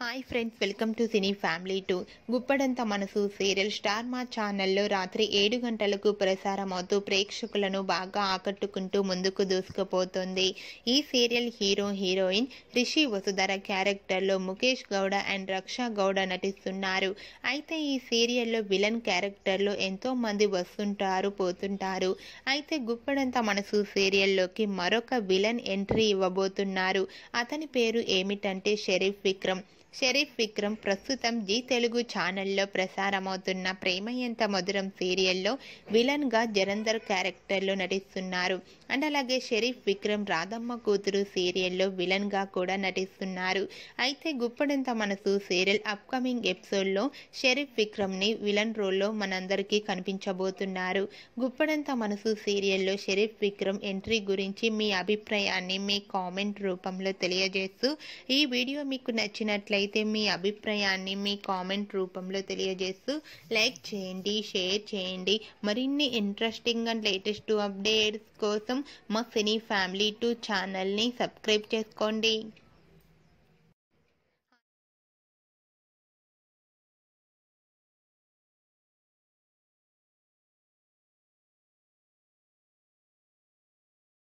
Hi friends welcome to cine family to Guppedantha Manasu serial star మా ఛానల్లో రాత్రి ఏడు గంటలకు ప్రసారం అవుతూ ప్రేక్షకులను బాగా ఆకట్టుకుంటూ ముందుకు దూసుకుపోతుంది. ఈ serial hero heroine Rishi Vasudhara క్యారెక్టర్లో ముఖేష్ గౌడ అండ్ రక్షా గౌడ నటిస్తున్నారు. అయితే ఈ సీరియల్లో విలన్ క్యారెక్టర్లో ఎంతో మంది వస్తుంటారు పోతుంటారు. అయితే గుప్పడంత మనసు సీరియల్లోకి మరొక విలన్ ఎంట్రీ ఇవ్వబోతున్నారు. అతని పేరు ఏమిటంటే షరీఫ్ విక్రమ్. షరీఫ్ విక్రమ్ ప్రస్తుతం జీ తెలుగు ఛానల్లో ప్రసారమవుతున్న ప్రేమయంత మధురం సీరియల్లో విలన్గా జరందర్ క్యారెక్టర్లో నటిస్తున్నారు. అండ్ అలాగే షరీఫ్ విక్రమ్ రాధమ్మ కూతురు సీరియల్లో విలన్గా కూడా నటిస్తున్నారు. అయితే గుప్పడంత మనసు సీరియల్ అప్కమింగ్ ఎపిసోడ్లో షరీఫ్ విక్రమ్ని విలన్ రోల్లో మనందరికీ కనిపించబోతున్నారు. గుప్పడంత మనసు సీరియల్లో షరీఫ్ విక్రమ్ ఎంట్రీ గురించి మీ అభిప్రాయాన్ని మీ కామెంట్ రూపంలో తెలియజేస్తూ ఈ వీడియో మీకు నచ్చినట్లయితే మీ అభిప్రాయాన్ని మీ కామెంట్ రూపంలో తెలియజేస్తూ లైక్ చేయండి షేర్ చేయండి. మరిన్ని ఇంట్రెస్టింగ్ అండ్ లేటెస్ట్ అప్డేట్స్ కోసం మా సినీ ఫ్యామిలీ టూ ఛానల్ని సబ్స్క్రైబ్ చేసుకోండి.